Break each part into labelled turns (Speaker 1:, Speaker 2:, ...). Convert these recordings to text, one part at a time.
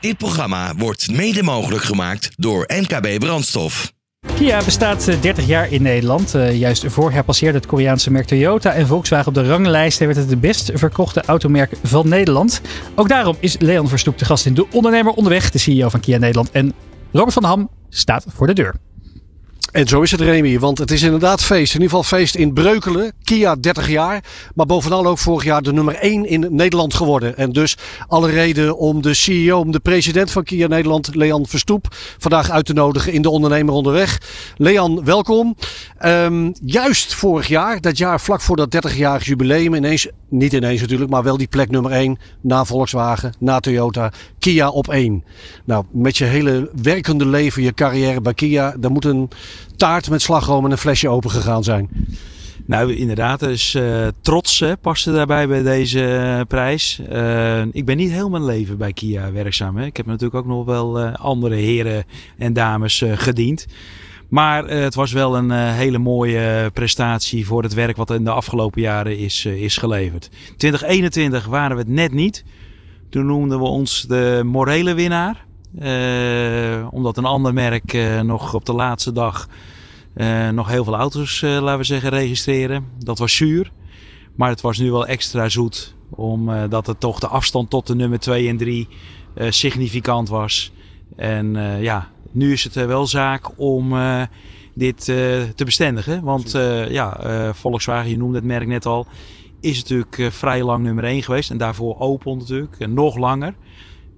Speaker 1: Dit programma wordt mede mogelijk gemaakt door MKB Brandstof.
Speaker 2: Kia bestaat 30 eh, jaar in Nederland. Uh, juist vorig jaar passeerde het Koreaanse merk Toyota en Volkswagen op de ranglijst en werd het de best verkochte automerk van Nederland. Ook daarom is Leon Verstoep de gast in De Ondernemer Onderweg, de CEO van Kia Nederland. En Robert van Ham staat voor de deur.
Speaker 3: En zo is het Remy, want het is inderdaad feest. In ieder geval feest in Breukelen. Kia 30 jaar. Maar bovenal ook vorig jaar de nummer 1 in Nederland geworden. En dus alle reden om de CEO, om de president van Kia Nederland, Leon Verstoep, vandaag uit te nodigen in de ondernemer onderweg. Leon, welkom. Um, juist vorig jaar, dat jaar vlak voor dat 30-jarig jubileum, ineens, niet ineens natuurlijk, maar wel die plek nummer 1 na Volkswagen, na Toyota, Kia op 1. Nou, met je hele werkende leven, je carrière bij Kia, daar moet een taart met slagroom en een flesje open gegaan zijn.
Speaker 4: Nou, inderdaad. Dus uh, trots hè, paste daarbij bij deze uh, prijs. Uh, ik ben niet heel mijn leven bij Kia werkzaam. Hè. Ik heb natuurlijk ook nog wel andere heren en dames gediend. Maar het was wel een hele mooie prestatie voor het werk wat in de afgelopen jaren is, is geleverd. 2021 waren we het net niet. Toen noemden we ons de morele winnaar. omdat een ander merk nog op de laatste dag nog heel veel auto's, laten we zeggen, registreren. Dat was zuur. Maar het was nu wel extra zoet. Omdat het toch de afstand tot de nummer 2 en 3 significant was. En ja, nu is het wel zaak om dit te bestendigen. Want ja, Volkswagen, je noemde het merk net al, is natuurlijk vrij lang nummer 1 geweest. En daarvoor Opel natuurlijk, en nog langer.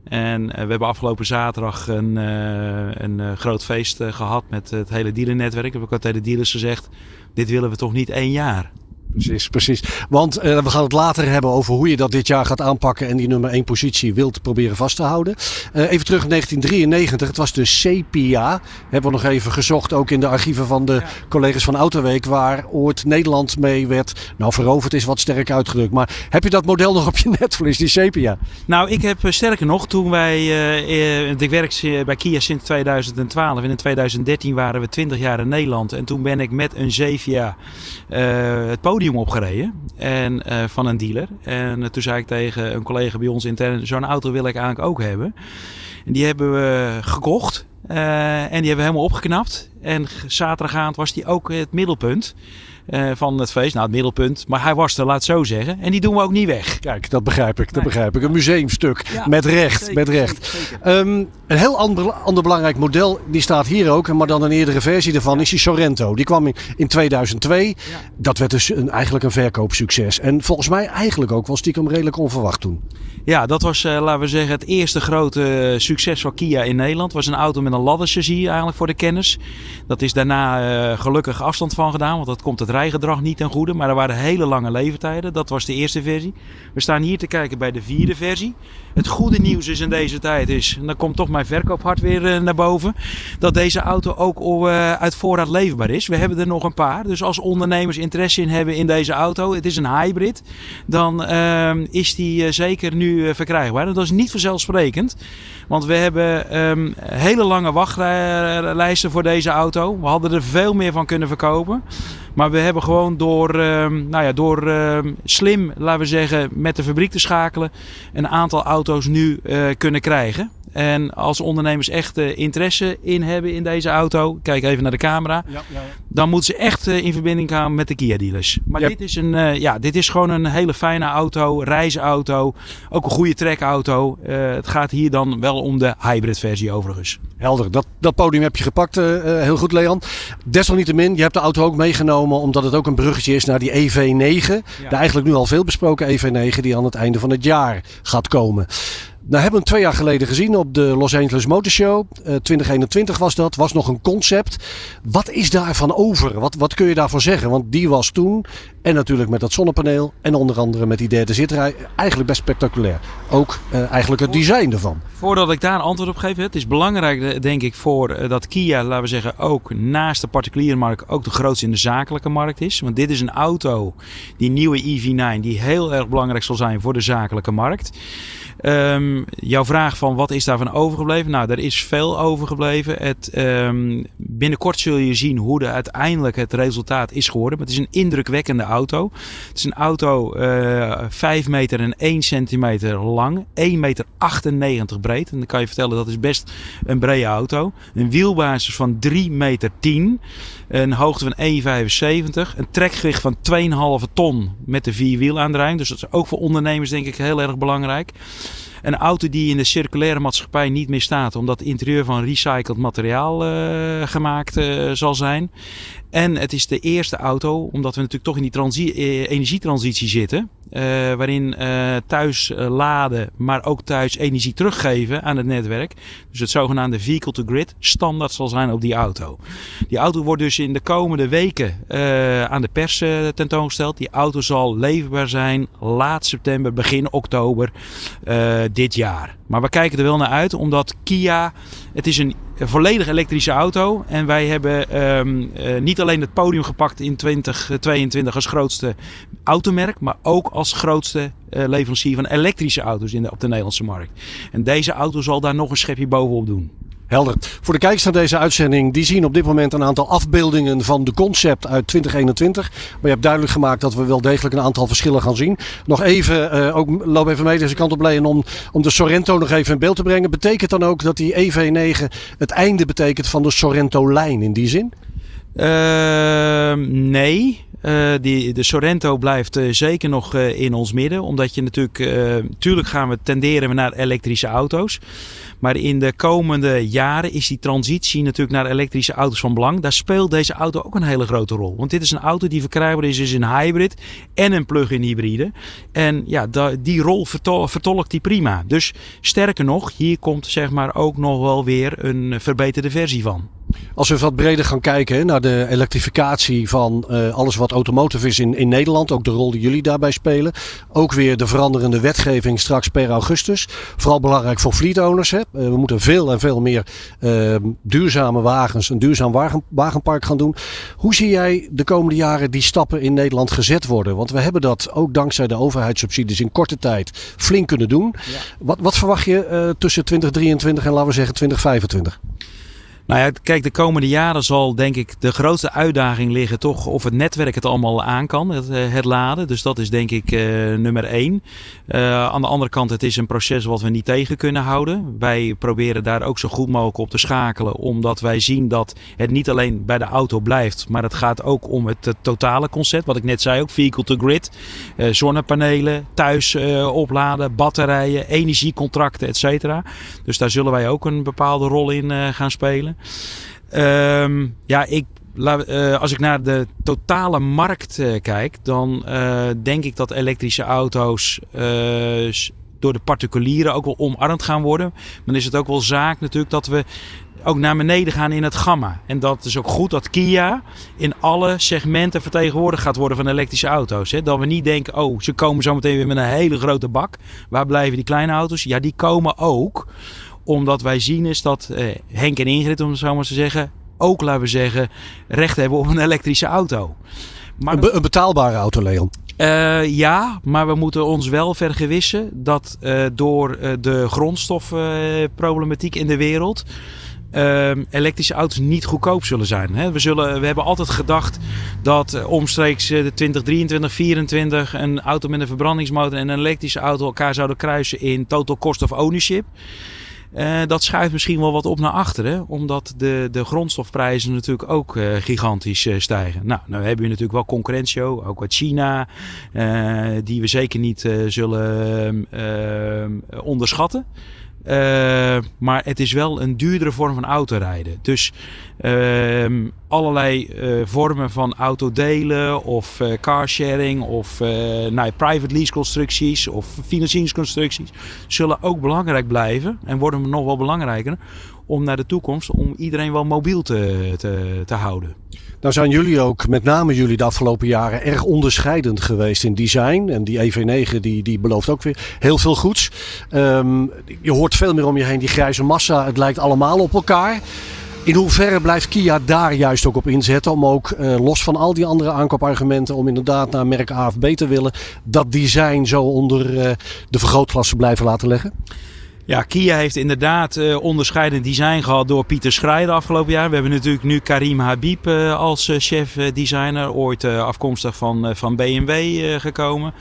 Speaker 4: En eh, we hebben afgelopen zaterdag een, eh, een eh, groot feest gehad met het hele dealernetwerk. We hebben ook tegen de dealers gezegd, dit willen we toch niet één jaar.
Speaker 3: Precies, precies. Want uh, we gaan het later hebben over hoe je dat dit jaar gaat aanpakken en die nummer 1 positie wilt proberen vast te houden. Uh, even terug in 1993, het was de CPA. Hebben we nog even gezocht, ook in de archieven van de collega's van Autoweek, waar ooit Nederland mee werd. Nou, veroverd is wat sterk uitgedrukt. Maar heb je dat model nog op je netvlies, die CPA?
Speaker 4: Nou, ik heb sterker nog, toen wij, uh, ik werk bij Kia sinds 2012 en in 2013 waren we 20 jaar in Nederland. En toen ben ik met een Zevia het podium opgereden en, uh, van een dealer. En uh, toen zei ik tegen een collega bij ons intern, zo'n auto wil ik eigenlijk ook hebben. En die hebben we gekocht uh, en die hebben we helemaal opgeknapt. En zaterdagavond was die ook het middelpunt. Uh, van het feest. Nou, het middelpunt. Maar hij was er, laat het zo zeggen. En die doen we ook niet weg.
Speaker 3: Kijk, dat begrijp ik. Dat begrijp ik. Een museumstuk. Ja, met recht. Zeker, met recht. Zeker, um, een heel ander, ander belangrijk model, die staat hier ook. Maar dan een eerdere versie ervan, is die Sorrento. Die kwam in, in 2002. Ja. Dat werd dus een, eigenlijk een verkoopsucces. En volgens mij eigenlijk ook wel stiekem redelijk onverwacht toen.
Speaker 4: Ja, dat was, uh, laten we zeggen, het eerste grote succes van Kia in Nederland. Het was een auto met een ladderchassis eigenlijk voor de kennis. Dat is daarna uh, gelukkig afstand van gedaan, want dat komt het rijgedrag niet ten goede. Maar er waren hele lange leeftijden. Dat was de eerste versie. We staan hier te kijken bij de vierde versie. Het goede nieuws is in deze tijd is, en dan komt toch mijn verkoophart weer uh, naar boven, dat deze auto ook uh, uit voorraad leverbaar is. We hebben er nog een paar. Dus als ondernemers interesse in hebben in deze auto, het is een hybrid, dan is die zeker nu verkrijgbaar. Dat is niet vanzelfsprekend, want we hebben um, hele lange wachtlijsten voor deze auto. We hadden er veel meer van kunnen verkopen. Maar we hebben gewoon door, uh, nou ja, door uh, slim, laten we zeggen, met de fabriek te schakelen, een aantal auto's nu uh, kunnen krijgen. En als ondernemers echt uh, interesse in hebben in deze auto, kijk even naar de camera, ja, ja, ja. dan moeten ze echt uh, in verbinding gaan met de Kia dealers. Maar dit, is een, uh, ja, dit is gewoon een hele fijne auto, reisauto, ook een goede trekauto. het gaat hier dan wel om de hybrid versie overigens.
Speaker 3: Helder, dat, dat podium heb je gepakt, heel goed Leon. Desalniettemin, je hebt de auto ook meegenomen omdat het ook een bruggetje is naar die EV9. De eigenlijk nu al veel besproken EV9 die aan het einde van het jaar gaat komen. Nou hebben we hem twee jaar geleden gezien op de Los Angeles Motor Show. Uh, 2021 was dat. Was nog een concept. Wat is daarvan over? Wat, wat kun je daarvoor zeggen? Want die was toen. En natuurlijk met dat zonnepaneel. En onder andere met die derde zitrij. Eigenlijk best spectaculair. Ook uh, eigenlijk het design ervan.
Speaker 4: Voordat ik daar een antwoord op geef. Het is belangrijk denk ik voor dat Kia, laten we zeggen, ook naast de particuliere markt ook de grootste in de zakelijke markt is. Want dit is een auto, die nieuwe EV9, die heel erg belangrijk zal zijn voor de zakelijke markt. Um, jouw vraag van wat is daarvan overgebleven? Nou, er is veel overgebleven. Het, um, binnenkort zul je zien hoe de uiteindelijk het resultaat is geworden. Maar het is een indrukwekkende auto. Het is een auto uh, 5 meter en 1 centimeter lang, 1 meter 98 breed. En dan kan je vertellen dat is best een brede auto. Een wielbasis van 3 meter 10. Een hoogte van 1,75. Een trekgewicht van 2,5 ton met de vierwielaandrijving. Dus dat is ook voor ondernemers denk ik heel erg belangrijk. Een auto die in de circulaire maatschappij niet meer staat, omdat het interieur van recycled materiaal uh, gemaakt uh, zal zijn. En het is de eerste auto, omdat we natuurlijk toch in die eh, energietransitie zitten. Uh, waarin uh, thuis laden, maar ook thuis energie teruggeven aan het netwerk. Dus het zogenaamde vehicle to grid standaard zal zijn op die auto. Die auto wordt dus in de komende weken aan de pers tentoongesteld. Die auto zal leverbaar zijn laat september, begin oktober dit jaar. Maar we kijken er wel naar uit, omdat Kia, het is een volledig elektrische auto. En wij hebben um, uh, niet alleen het podium gepakt in 2022 als grootste automerk, maar ook als grootste uh, leverancier van elektrische auto's in op de Nederlandse markt. En deze auto zal daar nog een schepje bovenop doen.
Speaker 3: Helder. Voor de kijkers naar deze uitzending, die zien op dit moment een aantal afbeeldingen van de concept uit 2021. Maar je hebt duidelijk gemaakt dat we wel degelijk een aantal verschillen gaan zien. Nog even, uh, ook loop even mee deze kant op Leon, om, om de Sorrento nog even in beeld te brengen. Betekent dan ook dat die EV9 het einde betekent van de Sorrento-lijn in die zin?
Speaker 4: Uh, nee. Uh, die, de Sorrento blijft uh, zeker nog uh, in ons midden. Omdat je natuurlijk, tuurlijk gaan we tenderen naar elektrische auto's. Maar in de komende jaren is die transitie natuurlijk naar elektrische auto's van belang. Daar speelt deze auto ook een hele grote rol. Want dit is een auto die verkrijgbaar is, is een hybrid en een plug-in hybride. En ja, die rol vertol vertolkt die prima. Dus sterker nog, hier komt zeg maar ook nog wel weer een verbeterde versie van.
Speaker 3: Als we wat breder gaan kijken naar de elektrificatie van uh, alles wat automotive is in, in Nederland, ook de rol die jullie daarbij spelen. Ook weer de veranderende wetgeving straks per augustus. Vooral belangrijk voor fleet owners. Hè. Uh, we moeten veel en veel meer uh, duurzame wagens, een duurzaam wagen, wagenpark gaan doen. Hoe zie jij de komende jaren die stappen in Nederland gezet worden? Want we hebben dat ook dankzij de overheidssubsidies in korte tijd flink kunnen doen. Ja. Wat, wat verwacht je tussen 2023 en laten we zeggen 2025?
Speaker 4: Nou ja, kijk, de komende jaren zal denk ik de grootste uitdaging liggen toch of het netwerk het allemaal aan kan, het, eh, laden. Dus dat is denk ik uh, nummer één. Uh, aan de andere kant, het is een proces wat we niet tegen kunnen houden. Wij proberen daar ook zo goed mogelijk op te schakelen, omdat wij zien dat het niet alleen bij de auto blijft, maar het gaat ook om het, totale concept. Wat ik net zei ook, vehicle to grid, zonnepanelen, thuis opladen, batterijen, energiecontracten, et cetera. Dus daar zullen wij ook een bepaalde rol in gaan spelen. Um, ja, ik, uh, als ik naar de totale markt uh, kijk, dan uh, denk ik dat elektrische auto's door de particulieren ook wel omarmd gaan worden. Dan is het ook wel zaak natuurlijk dat we ook naar beneden gaan in het gamma. En dat is ook goed dat Kia in alle segmenten vertegenwoordigd gaat worden van elektrische auto's. Hè? Dat we niet denken, oh, ze komen zo meteen weer met een hele grote bak. Waar blijven die kleine auto's? Ja, die komen ook omdat wij zien is dat eh, Henk en Ingrid, om het zo maar te zeggen, ook laten we zeggen, recht hebben op een elektrische auto.
Speaker 3: Maar, een, een betaalbare auto, Leon.
Speaker 4: Uh, ja, maar we moeten ons wel vergewissen dat uh, door uh, de grondstofproblematiek in de wereld. elektrische auto's niet goedkoop zullen zijn. Hè? We, zullen, we hebben altijd gedacht dat omstreeks de 2023, 2024 een auto met een verbrandingsmotor en een elektrische auto elkaar zouden kruisen in total cost of ownership. Uh, dat schuift misschien wel wat op naar achteren, omdat de, de grondstofprijzen natuurlijk ook uh, gigantisch uh, stijgen. Nou, nou hebben we natuurlijk wel concurrentie, ook uit China, die we zeker niet zullen onderschatten. Uh, maar het is wel een duurdere vorm van autorijden. Dus uh, allerlei uh, vormen van autodelen of uh, carsharing of nou, private lease constructies of financieringsconstructies zullen ook belangrijk blijven en worden nog wel belangrijker om naar de toekomst om iedereen wel mobiel te, te, te houden.
Speaker 3: Nou zijn jullie ook, met name jullie de afgelopen jaren, erg onderscheidend geweest in design. En die EV9 die, die belooft ook weer heel veel goeds. Um, je hoort veel meer om je heen die grijze massa. Het lijkt allemaal op elkaar. In hoeverre blijft Kia daar juist ook op inzetten om ook uh, los van al die andere aankoopargumenten om inderdaad naar merk A of B te willen, dat design zo onder uh, de vergrootklasse blijven laten leggen?
Speaker 4: Ja, Kia heeft inderdaad uh, onderscheidend design gehad door Pieter Schrij de afgelopen jaar. We hebben natuurlijk nu Karim Habib uh, als uh, chef designer, ooit afkomstig van, van BMW gekomen.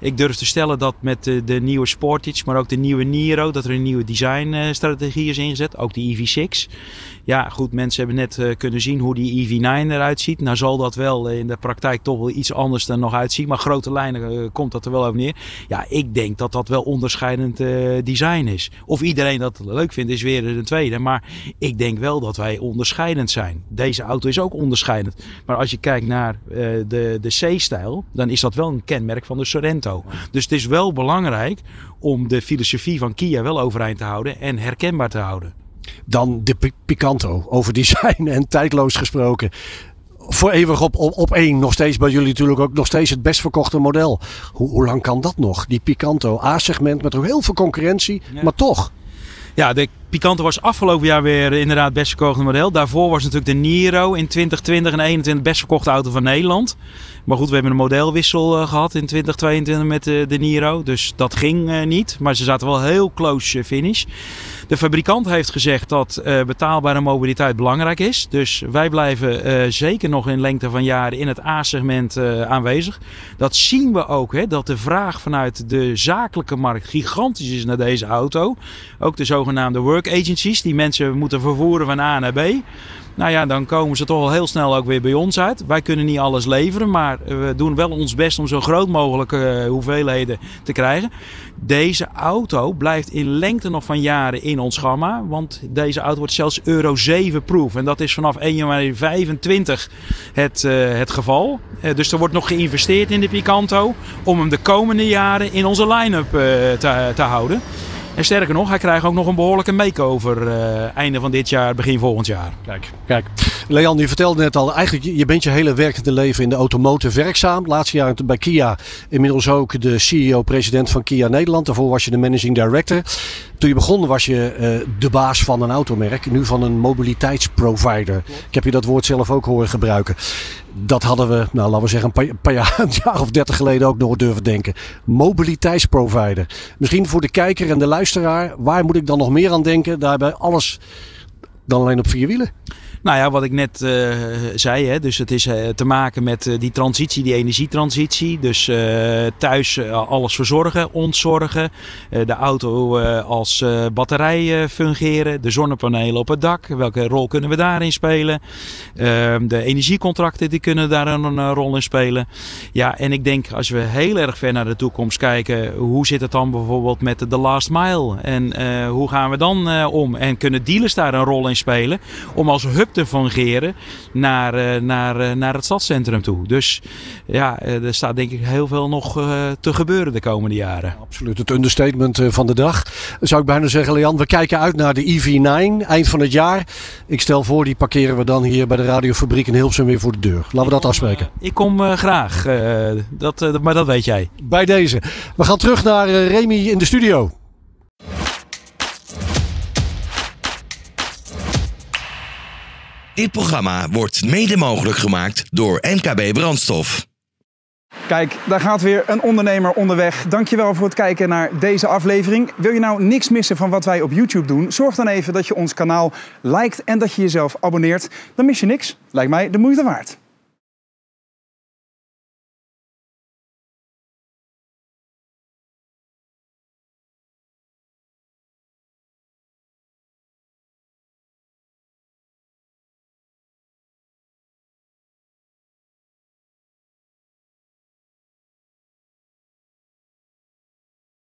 Speaker 4: Ik durf te stellen dat met de, nieuwe Sportage, maar ook de nieuwe Niro, dat er een nieuwe designstrategie is ingezet. Ook de EV6. Ja, goed, mensen hebben net kunnen zien hoe die EV9 eruit ziet. Nou zal dat wel in de praktijk toch wel iets anders er nog uitzien. Maar grote lijnen komt dat er wel over neer. Ja, ik denk dat dat wel onderscheidend design is. Of iedereen dat leuk vindt, is weer een tweede. Maar ik denk wel dat wij onderscheidend zijn. Deze auto is ook onderscheidend. Maar als je kijkt naar de, de C-stijl, dan is dat wel een kenmerk van de Sorento. Dus het is wel belangrijk om de filosofie van Kia wel overeind te houden en herkenbaar te houden.
Speaker 3: Dan de Picanto, over design en tijdloos gesproken. Voor eeuwig op, op, op één, nog steeds bij jullie natuurlijk ook nog steeds het best verkochte model. Hoe, hoe lang kan dat nog? Die Picanto A-segment met ook heel veel concurrentie, maar toch.
Speaker 4: Ja, de Picanto was afgelopen jaar weer inderdaad best verkochte model. Daarvoor was natuurlijk de Niro in 2020 en 2021 best verkochte auto van Nederland. Maar goed, we hebben een modelwissel uh, gehad in 2022 met uh, de Niro. Dus dat ging uh, niet. Maar ze zaten wel heel close finish. De fabrikant heeft gezegd dat betaalbare mobiliteit belangrijk is. Dus wij blijven zeker nog in lengte van jaren in het A-segment aanwezig. Dat zien we ook, hè, dat de vraag vanuit de zakelijke markt gigantisch is naar deze auto. Ook de zogenaamde work agencies die mensen moeten vervoeren van A naar B. Nou ja, dan komen ze toch al heel snel ook weer bij ons uit. Wij kunnen niet alles leveren, maar we doen wel ons best om zo groot mogelijke eh, hoeveelheden te krijgen. Deze auto blijft in lengte nog van jaren in ons gamma. Want deze auto wordt zelfs Euro 7 proof. En dat is vanaf 1 januari 25 het, uh, het geval. Uh, dus er wordt nog geïnvesteerd in de Picanto. Om hem de komende jaren in onze line-up te, te houden. En sterker nog, hij krijgt ook nog een behoorlijke makeover uh, einde van dit jaar, begin volgend jaar.
Speaker 3: Kijk, kijk. Leon, je vertelde net al, eigenlijk je bent je hele werkende leven in de automotive werkzaam. Laatste jaar bij Kia inmiddels ook de CEO-president van Kia Nederland. Daarvoor was je de managing director. Toen je begon was je uh, de baas van een automerk, nu van een mobiliteitsprovider. Ik heb je dat woord zelf ook horen gebruiken. Dat hadden we, nou laten we zeggen, een paar, paar jaar, een jaar of dertig geleden ook nog durven denken. Mobiliteitsprovider. Misschien voor de kijker en de luisteraar, waar moet ik dan nog meer aan denken? Daarbij alles dan alleen op vier wielen.
Speaker 4: Nou ja, wat ik net uh, zei, hè, dus het is uh, te maken met uh, die transitie, die energietransitie. Dus thuis alles verzorgen, ontzorgen, de auto als batterij fungeren, de zonnepanelen op het dak. Welke rol kunnen we daarin spelen? Ehm, de energiecontracten die kunnen daar een rol in spelen. Ja, en ik denk als we heel erg ver naar de toekomst kijken, hoe zit het dan bijvoorbeeld met de last mile? En hoe gaan we dan om? En kunnen dealers daar een rol in spelen om als hub te fungeren naar, uh, naar, uh, naar het stadscentrum toe. Dus ja, uh, er staat denk ik heel veel nog te gebeuren de komende jaren.
Speaker 3: Absoluut, het understatement van de dag. Zou ik bijna zeggen, Leon, we kijken uit naar de EV9 eind van het jaar. Ik stel voor, die parkeren we dan hier bij de radiofabriek in Hilversum weer voor de deur. Laten we dat afspreken.
Speaker 4: ik kom graag, dat, maar dat weet jij.
Speaker 3: Bij deze. We gaan terug naar Remy in de studio.
Speaker 1: Dit programma wordt mede mogelijk gemaakt door NKB Brandstof.
Speaker 5: Kijk, daar gaat weer een ondernemer onderweg. Dankjewel voor het kijken naar deze aflevering. Wil je nou niks missen van wat wij op YouTube doen? Zorg dan even dat je ons kanaal liked en dat je jezelf abonneert. Dan mis je niks. Lijkt mij de moeite waard.